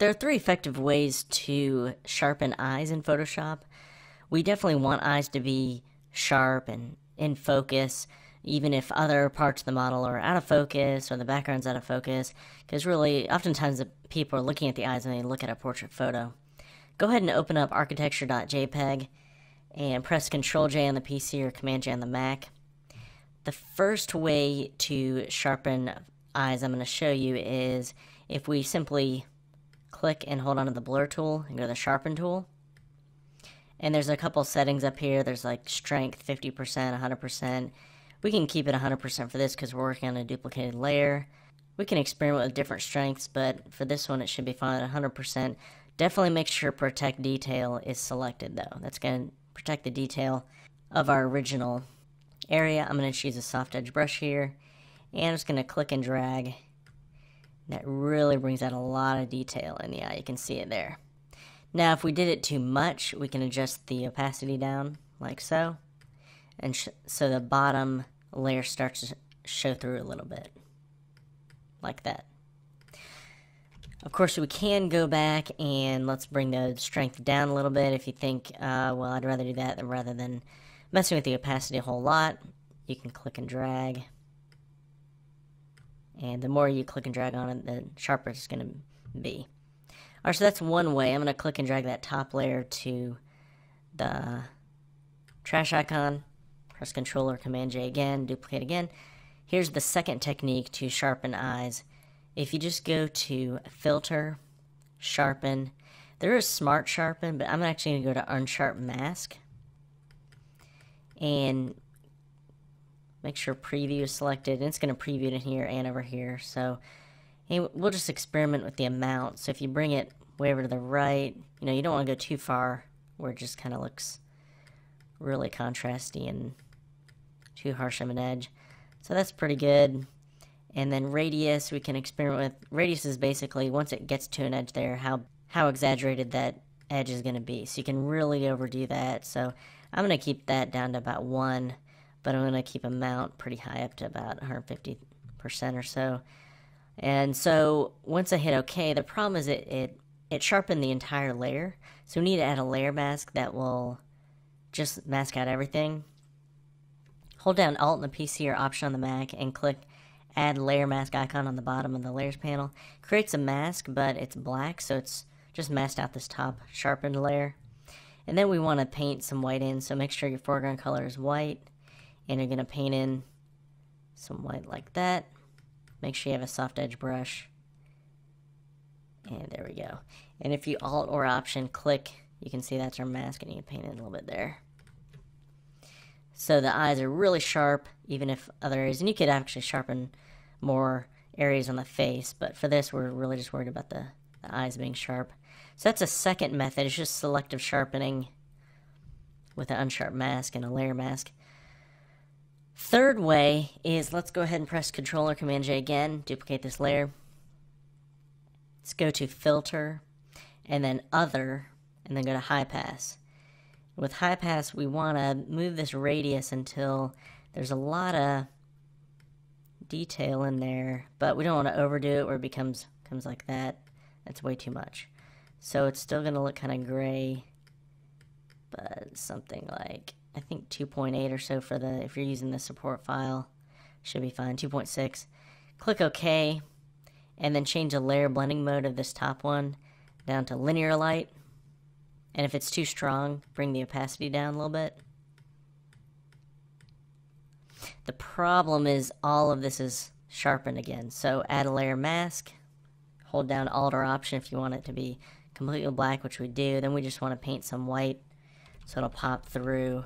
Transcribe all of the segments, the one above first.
There are three effective ways to sharpen eyes in Photoshop. We definitely want eyes to be sharp and in focus, even if other parts of the model are out of focus or the background's out of focus, because really, oftentimes the people are looking at the eyes when they look at a portrait photo. Go ahead and open up architecture.jpg and press Control J on the PC or Command J on the Mac. The first way to sharpen eyes I'm going to show you is if we simply click and hold onto the blur tool and go to the sharpen tool. And there's a couple settings up here. There's like strength 50%, 100%. We can keep it 100% for this because we're working on a duplicated layer. We can experiment with different strengths, but for this one it should be fine at 100%. Definitely make sure protect detail is selected though. That's going to protect the detail of our original area. I'm going to choose a soft edge brush here. And I'm just going to click and drag. That really brings out a lot of detail in the eye. You can see it there. Now, if we did it too much, we can adjust the opacity down, like so. And so the bottom layer starts to show through a little bit. Like that. Of course, we can go back and let's bring the strength down a little bit if you think, uh, well, I'd rather do that rather than messing with the opacity a whole lot. You can click and drag. And the more you click and drag on it, the sharper it's going to be. Alright, so that's one way. I'm going to click and drag that top layer to the trash icon. Press Control or Command J again, duplicate again. Here's the second technique to sharpen eyes. If you just go to Filter, Sharpen, there is Smart Sharpen, but I'm actually going to go to Unsharp Mask. And make sure preview is selected. And it's going to preview it in here and over here. So we'll just experiment with the amount. So if you bring it way over to the right you know you don't want to go too far where it just kind of looks really contrasty and too harsh of an edge. So that's pretty good. And then radius we can experiment with radius is basically once it gets to an edge there how how exaggerated that edge is going to be. So you can really overdo that. So I'm going to keep that down to about 1 but I'm going to keep a mount pretty high up to about 150% or so. And so once I hit OK, the problem is it, it, it sharpened the entire layer. So we need to add a layer mask that will just mask out everything. Hold down Alt on the PC or Option on the Mac and click Add Layer Mask icon on the bottom of the Layers panel. Creates a mask, but it's black, so it's just masked out this top sharpened layer. And then we want to paint some white in, so make sure your foreground color is white and you're going to paint in some white like that. Make sure you have a soft edge brush. And there we go. And if you Alt or Option click, you can see that's our mask and you can paint it a little bit there. So the eyes are really sharp, even if other areas, and you could actually sharpen more areas on the face, but for this we're really just worried about the, the eyes being sharp. So that's a second method, it's just selective sharpening with an unsharp mask and a layer mask. Third way is let's go ahead and press Control or Command J again, duplicate this layer. Let's go to Filter, and then Other, and then go to High Pass. With High Pass, we want to move this radius until there's a lot of detail in there, but we don't want to overdo it where it becomes, comes like that. That's way too much. So it's still going to look kind of gray, but something like I think 2.8 or so for the, if you're using the support file, should be fine, 2.6. Click OK, and then change the layer blending mode of this top one down to linear light. And if it's too strong, bring the opacity down a little bit. The problem is all of this is sharpened again. So add a layer mask, hold down Alt or Option if you want it to be completely black, which we do. Then we just want to paint some white so it'll pop through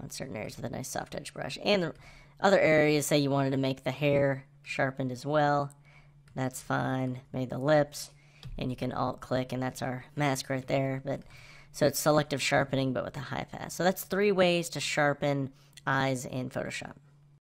on certain areas with a nice soft edge brush. And the other areas, say you wanted to make the hair sharpened as well, that's fine. Made the lips, and you can alt click, and that's our mask right there. But So it's selective sharpening, but with a high pass. So that's three ways to sharpen eyes in Photoshop.